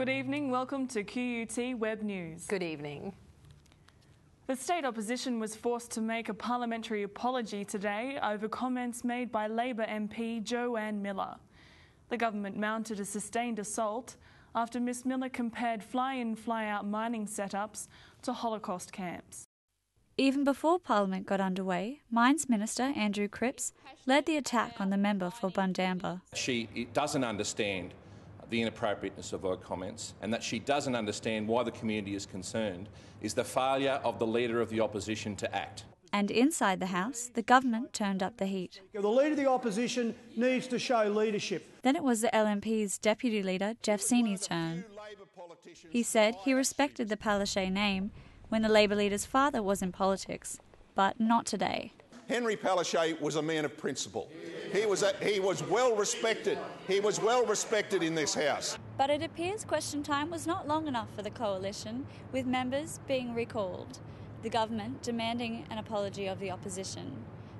Good evening. Welcome to QUT Web News. Good evening. The state opposition was forced to make a parliamentary apology today over comments made by Labor MP Jo-Ann Miller. The government mounted a sustained assault after Ms Miller compared fly in, fly out mining setups to Holocaust camps. Even before Parliament got underway, Mines Minister Andrew Cripps led the attack on the member for Bundamba. She doesn't understand the inappropriateness of her comments and that she doesn't understand why the community is concerned is the failure of the Leader of the Opposition to act. And inside the House, the government turned up the heat. The Leader of the Opposition needs to show leadership. Then it was the LNP's Deputy Leader, Jeff Seeney's turn. He said he respected the Palaszczuk name when the Labor leader's father was in politics, but not today. Henry Palaszczuk was a man of principle. He was, a, he was well respected. He was well respected in this House. But it appears question time was not long enough for the coalition, with members being recalled, the government demanding an apology of the opposition.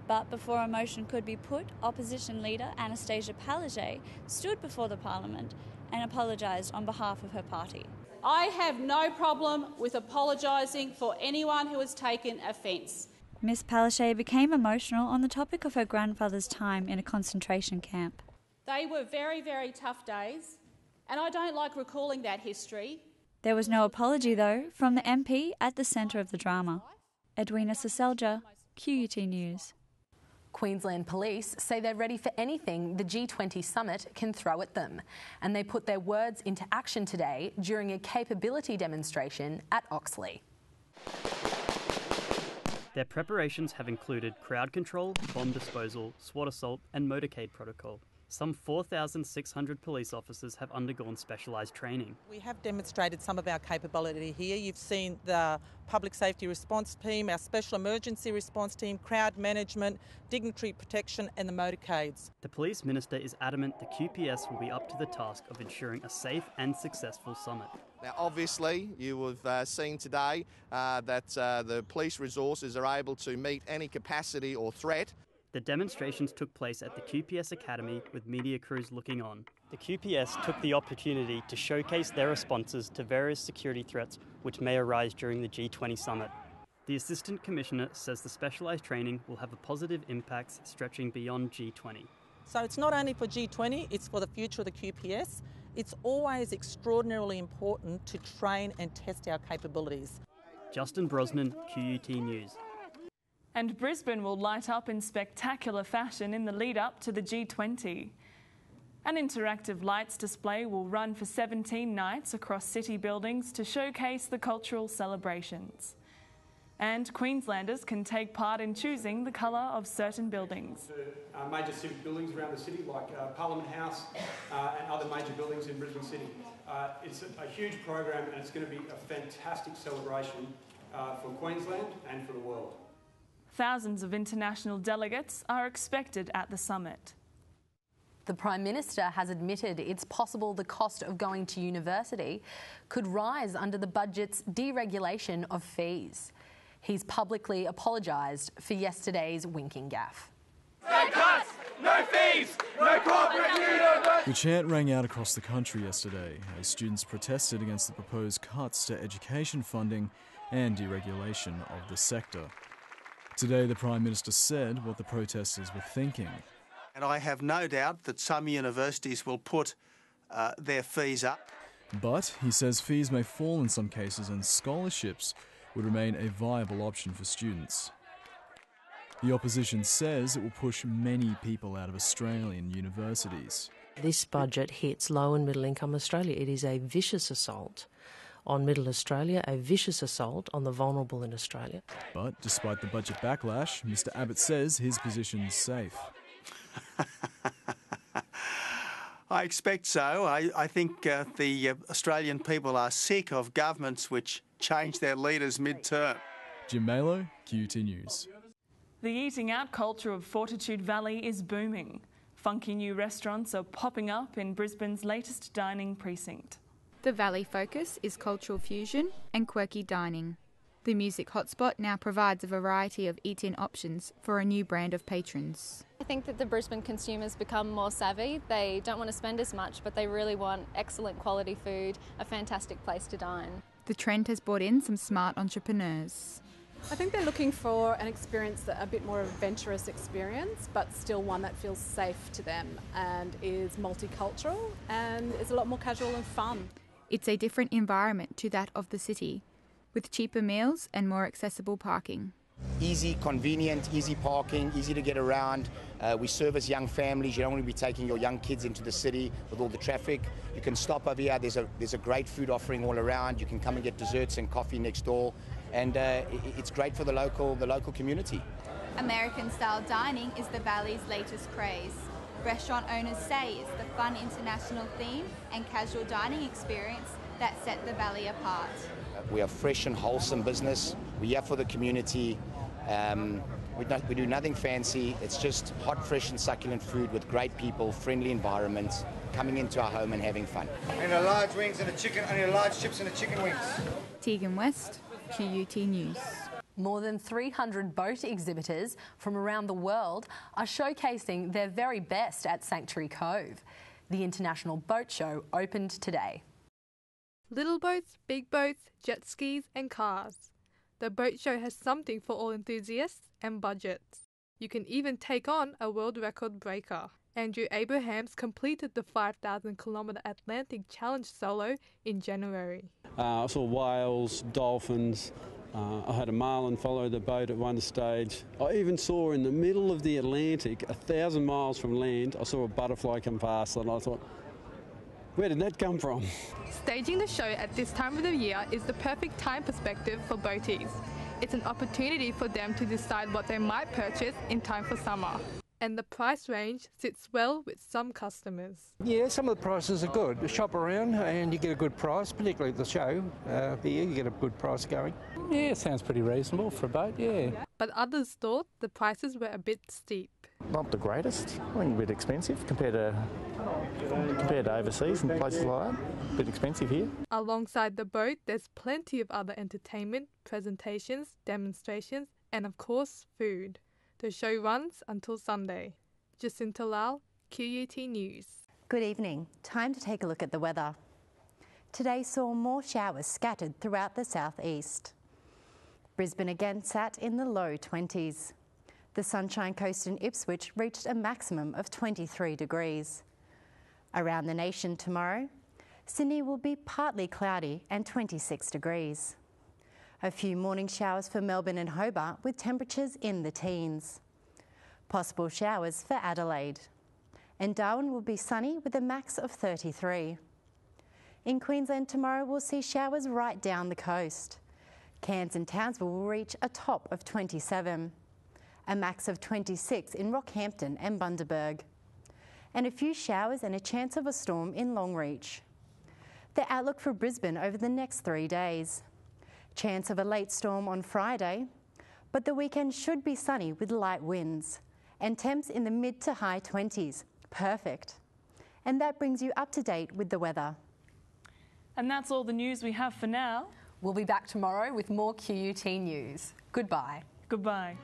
But before a motion could be put, opposition leader Anastasia Palaszczuk stood before the parliament and apologised on behalf of her party. I have no problem with apologising for anyone who has taken offence. Miss Palaszczuk became emotional on the topic of her grandfather's time in a concentration camp. They were very, very tough days, and I don't like recalling that history. There was no apology, though, from the MP at the centre of the drama. Edwina Saselja, QUT News. Queensland Police say they're ready for anything the G20 summit can throw at them, and they put their words into action today during a capability demonstration at Oxley. Their preparations have included crowd control, bomb disposal, SWAT assault, and motorcade protocol. Some 4,600 police officers have undergone specialised training. We have demonstrated some of our capability here. You've seen the public safety response team, our special emergency response team, crowd management, dignitary protection, and the motorcades. The police minister is adamant the QPS will be up to the task of ensuring a safe and successful summit. Now, obviously, you have uh, seen today uh, that uh, the police resources are able to meet any capacity or threat. The demonstrations took place at the QPS Academy with media crews looking on. The QPS took the opportunity to showcase their responses to various security threats which may arise during the G20 summit. The Assistant Commissioner says the specialised training will have a positive impact stretching beyond G20. So it's not only for G20, it's for the future of the QPS. It's always extraordinarily important to train and test our capabilities. Justin Brosnan, QUT News. And Brisbane will light up in spectacular fashion in the lead up to the G20. An interactive lights display will run for 17 nights across city buildings to showcase the cultural celebrations. And Queenslanders can take part in choosing the colour of certain buildings. Uh, major civic buildings around the city, like uh, Parliament House uh, and other major buildings in Brisbane City. Uh, it's a, a, huge program and it's going to be a fantastic celebration uh, for Queensland and for the world. Thousands of international delegates are expected at the summit. The Prime Minister has admitted it's possible the cost of going to university could rise under the budget's deregulation of fees. He's publicly apologised for yesterday's winking gaffe. No cuts, no fees, no corporate university. The chant rang out across the country yesterday as students protested against the proposed cuts to education funding and deregulation of the sector. Today, the Prime Minister said what the protesters were thinking. And I have no doubt that some universities will put uh, their fees up. But he says fees may fall in some cases and scholarships would remain a viable option for students. The opposition says it will push many people out of Australian universities. This budget hits low and middle income Australia. It is a vicious assault on middle Australia, a vicious assault on the vulnerable in Australia. But despite the budget backlash, Mr Abbott says his position's safe. I expect so. I, I think uh, the uh, Australian people are sick of governments which change their leaders mid-term. Jim Malo, QUT News. The eating out culture of Fortitude Valley is booming. Funky new restaurants are popping up in Brisbane's latest dining precinct. The Valley focus is cultural fusion and quirky dining. The music hotspot now provides a variety of eat in options for a new brand of patrons. I think that the Brisbane consumers become more savvy. They don't want to spend as much, but they really want excellent quality food, a fantastic place to dine. The trend has brought in some smart entrepreneurs. I think they're looking for an experience that a bit more of adventurous experience, but still one that feels safe to them and is multicultural and is a lot more casual and fun. It's a different environment to that of the city, with cheaper meals and more accessible parking. Easy, convenient, easy parking, easy to get around. Uh, we service young families. You don't want to be taking your young kids into the city with all the traffic. You can stop over here. There's a there's a great food offering all around. You can come and get desserts and coffee next door, and uh, it's great for the local the local community. American style dining is the Valley's latest craze. Restaurant owners say it's the fun international theme and casual dining experience that set the Valley apart. We are fresh and wholesome business. We're here for the community. Um, we, not, we do nothing fancy. It's just hot, fresh, and succulent food with great people, friendly environments, coming into our home and having fun. And a large wings and a chicken, and a large chips and a chicken wings. Tegan West, QUT News. More than 300 boat exhibitors from around the world are showcasing their very best at Sanctuary Cove. The International Boat Show opened today. Little boats, big boats, jet skis, and cars. The boat show has something for all enthusiasts and budgets. You can even take on a world record breaker. Andrew Abrahams completed the 5,000 kilometre Atlantic Challenge solo in January. Uh, I saw whales, dolphins. Uh, I had a marlin follow the boat at one stage. I even saw in the middle of the Atlantic, a thousand miles from land, I saw a butterfly come past, and I thought, where did that come from? Staging the show at this time of the year is the perfect time perspective for boaties. It's an opportunity for them to decide what they might purchase in time for summer. And the price range sits well with some customers. Yeah, some of the prices are good. You shop around and you get a good price, particularly at the show. Uh, here you get a good price going. Yeah, sounds pretty reasonable for a boat, yeah. But others thought the prices were a bit steep. Not the greatest. I think a bit expensive compared to compared to overseas and places like that. A bit expensive here. Alongside the boat, there's plenty of other entertainment, presentations, demonstrations, and of course, food. The show runs until Sunday. Jacinta Lal, QUT News. Good evening. Time to take a look at the weather. Today saw more showers scattered throughout the southeast. Brisbane again sat in the low 20s. The Sunshine Coast and Ipswich reached a maximum of 23 degrees. Around the nation tomorrow, Sydney will be partly cloudy and 26 degrees. A few morning showers for Melbourne and Hobart with temperatures in the teens. Possible showers for Adelaide. And Darwin will be sunny with a max of 33. In Queensland tomorrow, we'll see showers right down the coast. Cairns and Townsville will reach a top of 27, a max of 26 in Rockhampton and Bundaberg, and a few showers and a chance of a storm in Longreach. The outlook for Brisbane over the next three days. Chance of a late storm on Friday, but the weekend should be sunny with light winds and temps in the mid to high 20s. Perfect. And that brings you up to date with the weather. And that's all the news we have for now. We'll be back tomorrow with more QUT news. Goodbye. Goodbye.